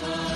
time.